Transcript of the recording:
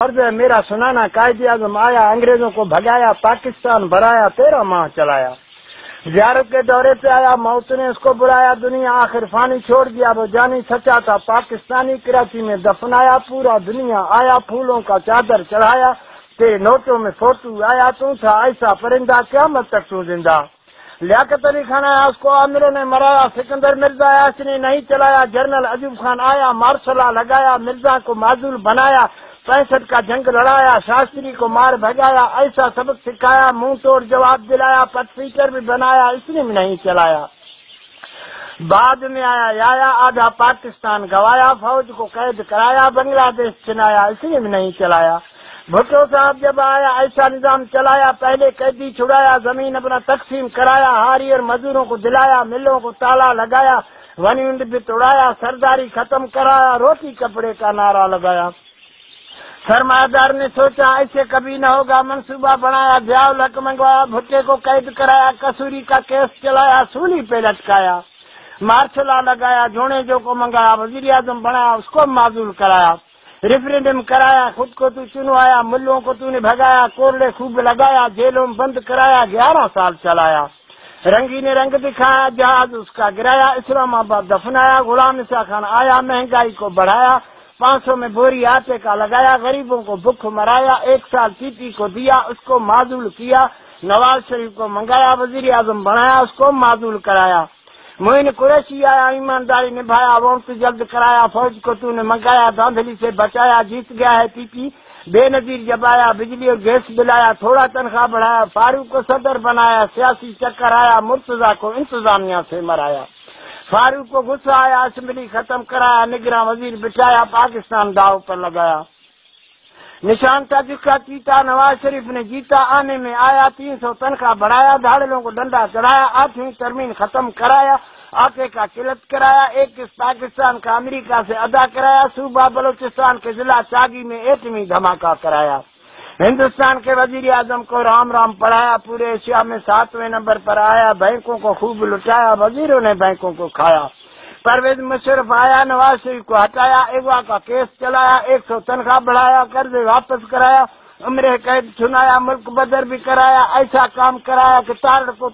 فرض ہے میرا سنانا قائد اعظم آیا، انگریزوں کو بھگایا، پاکستان بھرایا تیرہ ماہ چلایا۔ زیارت کے دورے پہ آیا، موت نے اس کو بلایا، دنیا آخر فانی چھوڑ دیا، وہ جانی سچا تھا۔ پاکستانی کراچی میں دفنایا پورا دنیا، آیا پھولوں کا چادر چڑھایا، تیرے نوٹوں میں فوٹو آیا تو تھا، ایسا پرندہ قیامت تک تو زندہ۔ لیاقت علی خان آیا اس کو عامروں نے مرایا، سکندر مرزا آیا اس نے نہیں چلایا، جنرل عجوب خان آیا مارشلا لگایا، مرزا کو معذول بنایا، پینسٹھ کا جنگ لڑایا، شاستری کو مار بھگایا، ایسا سبق سکھایا، منہ توڑ جواب دلایا، پٹ فیچر بھی بنایا، اس نے بھی نہیں چلایا۔ بعد میں آیا آیا، آدھا پاکستان گوایا، فوج کو قید کرایا، بنگلہ دیش چنایا، اس نے بھی نہیں چلایا۔ بھٹو صاحب جب آیا ایسا نظام چلایا، پہلے قیدی چھڑایا، زمین اپنا تقسیم کرایا، ہاری اور مزدوروں کو دلایا، ملوں کو تالا لگایا ونڈ بھی توڑایا، سرداری ختم کرایا، روٹی کپڑے کا نعرہ لگایا۔ سرمایہ دار نے سوچا، ایسے کبھی نہ ہوگا، منصوبہ بنایا بیاو لک منگوایا، بھٹے کو قید کرایا، کسوری کا کیس چلایا، سولی پہ لٹکایا۔ مارشلا لگایا، جوڑے جو کو منگایا وزیر اعظم بنایا، اس کو معذول کرایا۔ ریفرینڈم کرایا، خود کو تو چنوایا، ملوں کو تو نے بھگایا کوڑے خوب لگایا، جیلوں میں بند کرایا، گیارہ سال چلایا۔ رنگی نے رنگ دکھایا، جہاز اس کا گرایا، اسلام آباد دفنایا، غلام نسا خان آیا، مہنگائی کو بڑھایا پانچ سو میں بوری آٹے کا لگایا، غریبوں کو بھوک مرایا، ایک سال ٹی پی کو دیا، اس کو معذول کیا، نواز شریف کو منگایا وزیر اعظم بنایا، اس کو معذول کرایا۔ موین قریشی آیا، ایمانداری نبھایا ووٹ جلد کرایا، فوج کو تو نے منگایا دھاندلی سے بچایا، جیت گیا ہے ٹی پی۔ بے نظیر جب آیا، بجلی اور گیس بلایا، تھوڑا تنخواہ بڑھایا، فاروق کو صدر بنایا، سیاسی چکر آیا، مرتضی کو انتظامیہ سے مرایا۔ فاروق کو غصہ آیا، اسمبلی ختم کرایا، نگراں وزیر بٹھایا، پاکستان داؤ پر لگایا۔ نشان کا چیتا، نواز شریف نے جیتا، آنے میں آیا، تین سو تنخواہ بڑھایا دھاڑلوں کو ڈنڈا چڑھایا، آٹھویں ترمیم ختم کرایا آٹے کا قلت کرایا، ایک پاکستان کا امریکہ سے ادا کرایا، صوبہ بلوچستان کے ضلع چاگی میں ایٹمی دھماکہ کرایا۔ ہندوستان کے وزیر اعظم کو رام رام پڑھایا، پورے ایشیا میں ساتویں نمبر پر آیا، بینکوں کو خوب لٹایا، وزیروں نے بینکوں کو کھایا۔ پرویز مشرف آیا، نواز شریف کو ہٹایا اغوا کا کیس چلایا، ایک سو تنخواہ بڑھایا، قرض واپس کرایا عمر قید سنایا، ملک بدر بھی کرایا، ایسا کام کرایا کہ تارڑ کو